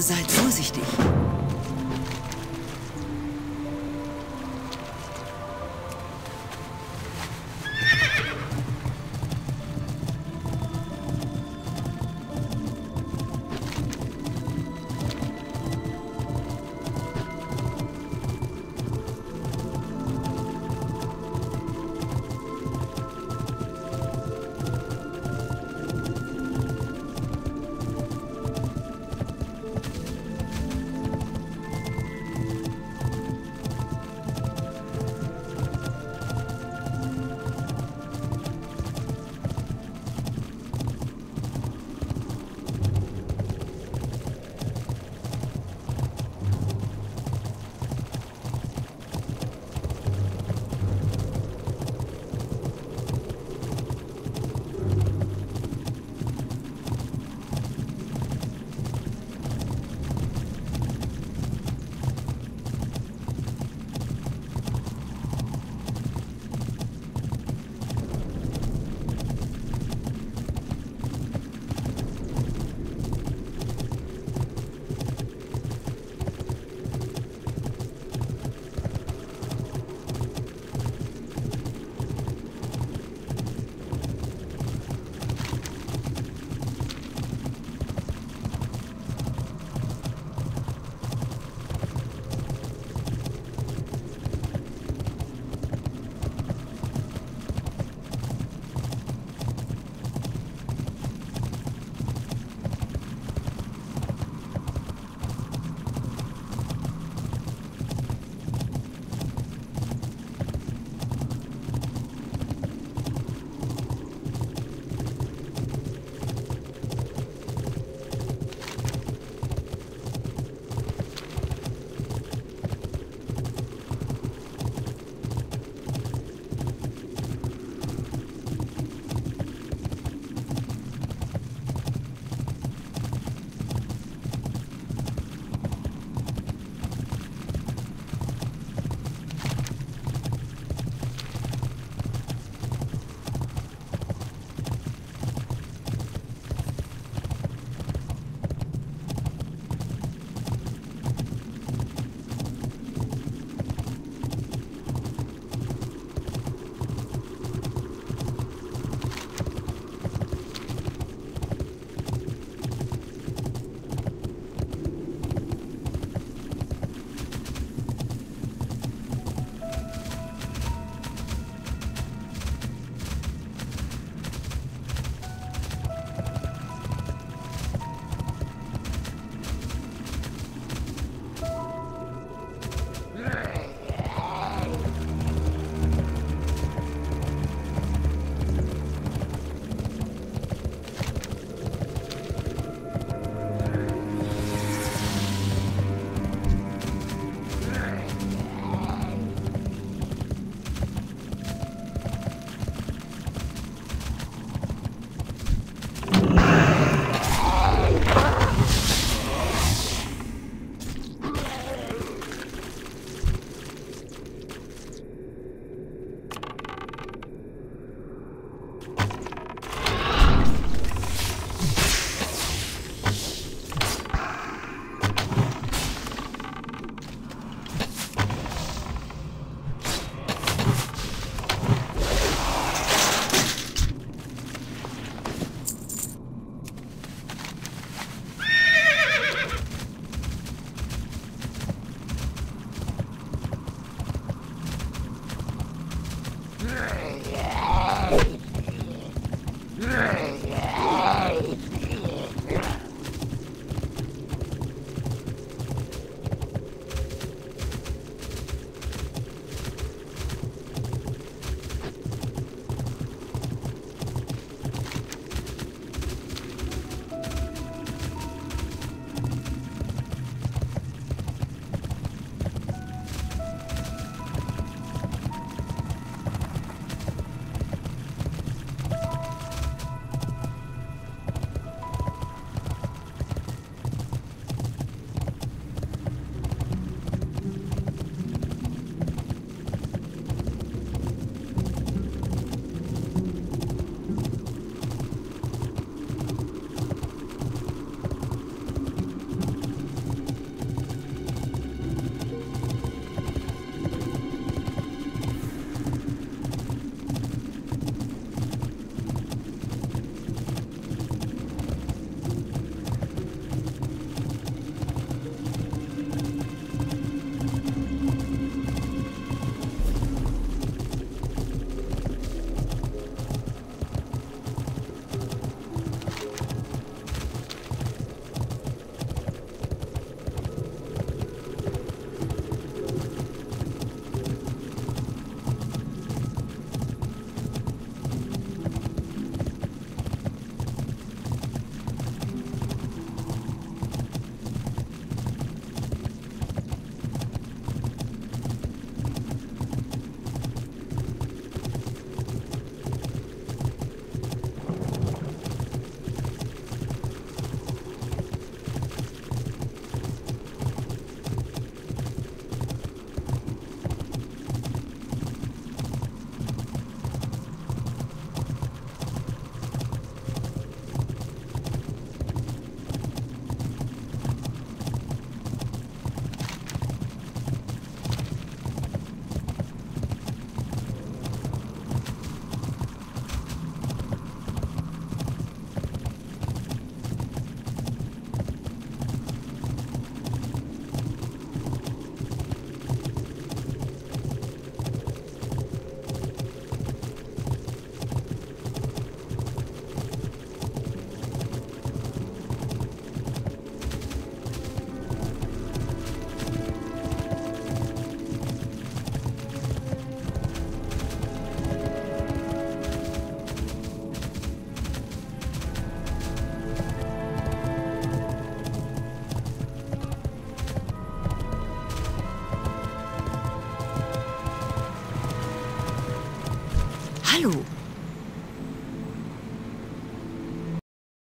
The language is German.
Seid vorsichtig.